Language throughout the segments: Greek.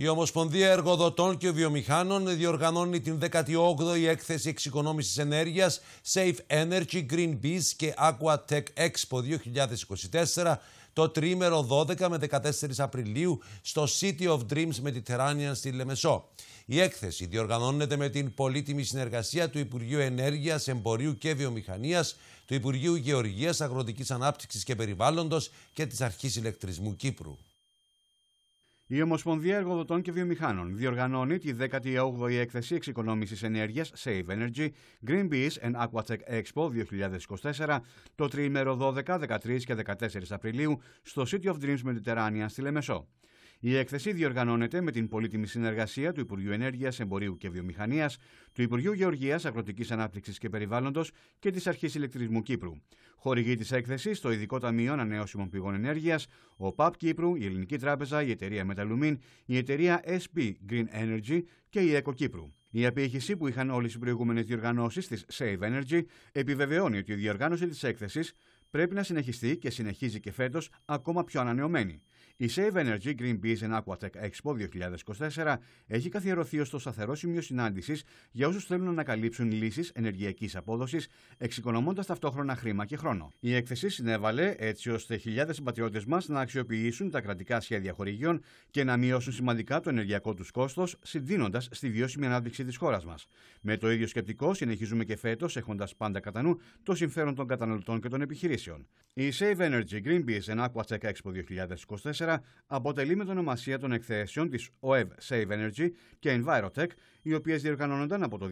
Η Ομοσπονδία Εργοδοτών και Βιομηχάνων διοργανώνει την 18η έκθεση εξοικονόμησης ενέργειας Safe Energy, Greenpeace και Aquatech Expo 2024 το τρίμερο 12 με 14 Απριλίου στο City of Dreams Mediterranean στη Λεμεσό. Η έκθεση διοργανώνεται με την πολύτιμη συνεργασία του Υπουργείου Ενέργειας, Εμπορίου και Βιομηχανίας, του Υπουργείου Γεωργίας, Αγροτικής Ανάπτυξης και Περιβάλλοντος και της Αρχής Ηλεκτρισμού Κύπρου. Η Ομοσπονδία Εργοδοτών και Βιομηχάνων διοργανώνει τη 18η έκθεση εξοικονόμησης ενέργειας Save Energy Greenpeace and Aquatech Expo 2024 το τριήμερο 12, 13 και 14 Απριλίου στο City of Dreams Mediterranean στη Λεμεσό. Η έκθεση διοργανώνεται με την πολύτιμη συνεργασία του Υπουργείου Ενέργειας, Εμπορίου και Βιομηχανίας, του Υπουργείου Γεωργίας, Αγροτικής Ανάπτυξης και Περιβάλλοντος και της Αρχής Ηλεκτρισμού Κύπρου. Χορηγεί της έκθεσης το Ειδικό Ταμείο Ανανεώσιμων Πηγών Ενέργειας, ο ΠΑΠ Κύπρου, η Ελληνική Τράπεζα, η εταιρεία Μεταλουμίν, η εταιρεία SP Green Energy και η ΕΚΟ Κύπρου. Η απήχηση που είχαν όλες οι προηγούμενες διοργανώσεις της Save Energy επιβεβαιώνει ότι η διοργάνωση της έκθεσης πρέπει να συνεχιστεί και συνεχίζει και φέτος ακόμα πιο ανανεωμένη. Η Save Energy Greenpeace and Aquatech Expo 2024 έχει καθιερωθεί ως το σταθερό σημείο συνάντησης για όσους θέλουν να ανακαλύψουν λύσεις ενεργειακής απόδοσης, εξοικονομώντας ταυτόχρονα χρήμα και χρόνο. Η έκθεση συνέβαλε έτσι ώστε χιλιάδες συμπατριώτες μας να αξιοποιήσουν τα κρατικά σχέδια χορηγιών και να μειώσουν σημαντικά το ενεργειακό τους κόστος, συνδύνοντα στη βιώσιμη ανάπτυξη της χώρας μας. Με το ίδιο σκεπτικό συνεχίζουμε και φέτος, έχοντας πάντα κατά νου το συμφέρον των καταναλωτών και των επιχειρήσεων. Η Save Energy Greenpeace and Aquatech Expo 2024 αποτελεί με την ονομασία των εκθέσεων της OEV Save Energy και Envirotech, οι οποίες διοργανώνονταν από το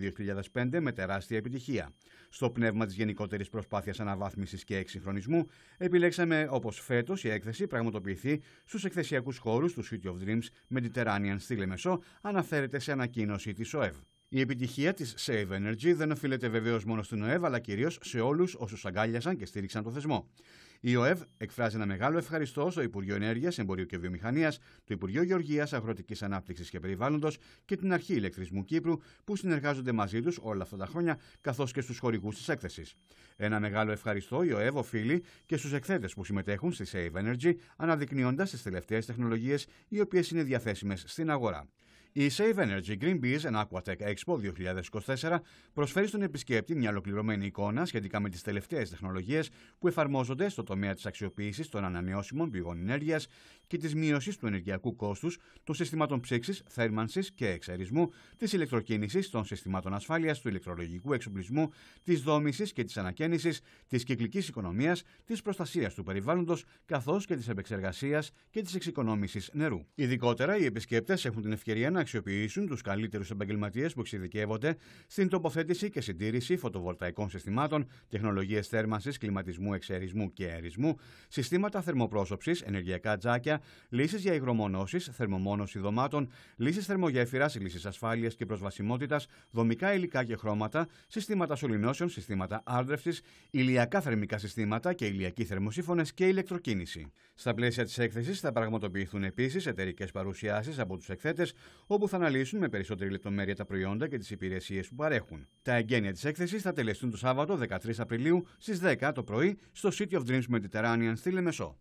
2005 με τεράστια επιτυχία. Στο πνεύμα της γενικότερης προσπάθειας αναβάθμισης και εξυγχρονισμού, επιλέξαμε όπως φέτος η έκθεση πραγματοποιηθεί στους εκθεσιακούς χώρους του City of Dreams Mediterranean στη Λεμεσό, αναφέρεται σε ανακοίνωση της OEV. Η επιτυχία της Save Energy δεν οφείλεται βεβαίως μόνο στην ΟΕΒ, αλλά κυρίως σε όλους όσους αγκάλιασαν και στήριξαν το θεσμό. Η ΟΕΒ εκφράζει ένα μεγάλο ευχαριστώ στο Υπουργείο Ενέργειας, Εμπορίου και Βιομηχανίας, το Υπουργείο Γεωργίας, Αγροτικής Ανάπτυξης και Περιβάλλοντος και την Αρχή Ηλεκτρισμού Κύπρου που συνεργάζονται μαζί τους όλα αυτά τα χρόνια, καθώς και στους χορηγούς της έκθεσης. Ένα μεγάλο ευχαριστώ η ΟΕΒ οφείλει και στους εκθέτες που συμμετέχουν στη Save Energy, αναδεικνύοντας τις τελευταίες τεχνολογίες οι οποίες είναι διαθέσιμες στην αγορά. Η Save Energy Greenpeace and Aquatech Expo 2024 προσφέρει στον επισκέπτη μια ολοκληρωμένη εικόνα σχετικά με τις τελευταίες τεχνολογίες που εφαρμόζονται στο τομέα της αξιοποίησης των ανανεώσιμων πηγών ενέργειας και της μείωσης του ενεργειακού κόστους των συστημάτων ψήξης, θέρμανσης και εξαρισμού, της ηλεκτροκίνησης, των συστημάτων ασφάλειας, του ηλεκτρολογικού εξοπλισμού, της δόμησης και της ανακαίνησης, της κυκλικής οικονομίας, της προστασίας του περιβάλλοντος καθώς και της επεξεργασίας και της εξοικονόμησης νερού. Ειδικότερα, οι επισκέπτες έχουν την ευκαιρία να αξιοποιήσουν τους καλύτερους επαγγελματίες που εξειδικεύονται στην τοποθέτηση και συντήρηση φωτοβολταϊκών συστημάτων, τεχνολογίες θέρμανσης, κλιματισμού, εξαιρισμού και αερισμού, συστήματα θερμοπρόσωψης, ενεργειακά τζάκια, λύσεις για υγρομονώσεις, θερμομόνωση δωμάτων, λύσεις θερμογέφυρας, λύσεις ασφάλειας και προσβασιμότητας, δομικά υλικά και χρώματα, συστήματα σωληνώσεων, συστήματα άρδρευσης, ηλιακά θερμικά συστήματα και ηλιακοί θερμοσύφωνες και ηλεκτροκίνηση. Στα πλαίσια της έκθεσης θα πραγματοποιηθούν επίσης εταιρικές παρουσιάσεις από τους εκθέτες, όπου θα αναλύσουν με περισσότερη λεπτομέρεια τα προϊόντα και τις υπηρεσίες που παρέχουν. Τα εγγένεια της έκθεσης θα τελεστούν το Σάββατο 13 Απριλίου στις 10 το πρωί στο City of Dreams Mediterranean στη Λεμεσό.